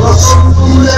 nossa cultura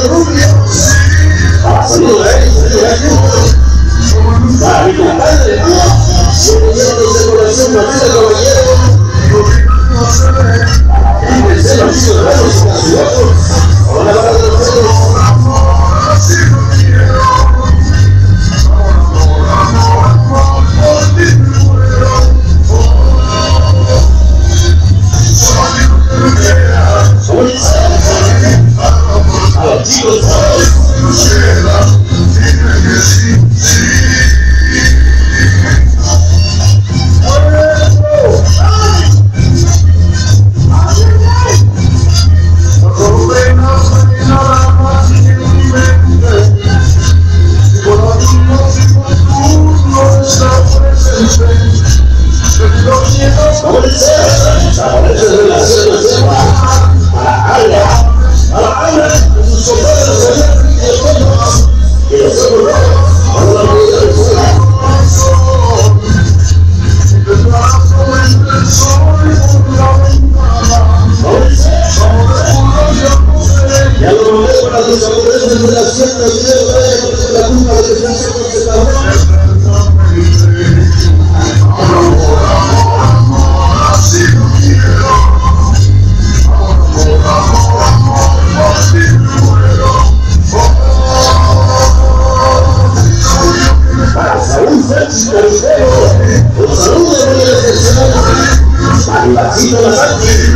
Aleluia. Aleluia. tenemos la culpa de que no se contestaron. Saludos, saludos, saludos, saludos, saludos, saludos, saludos,